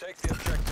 Take the objective.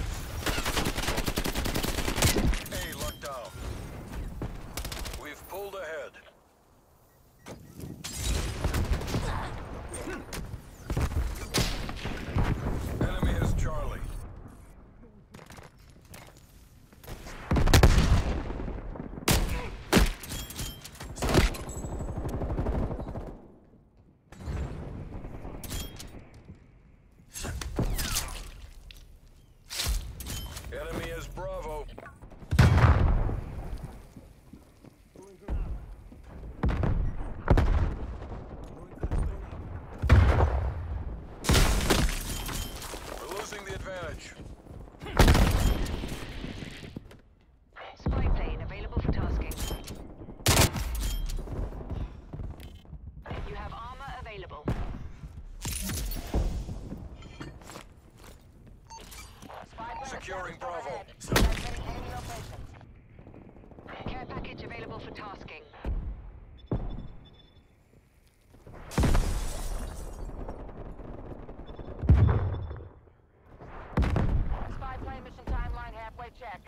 Advantage. Spy plane available for tasking. You have armor available. Securing established Bravo. overhead. Transmitting enemy locations. Care package available for tasking. Spy plane mission halfway check.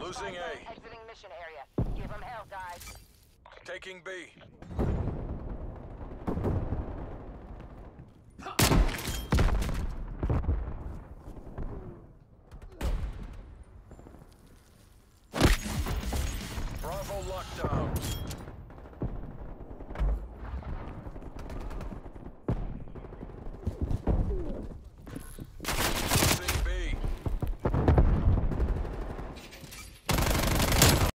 Losing A. Exiting mission area. Give them hell, guys. Taking B. Bravo locked down.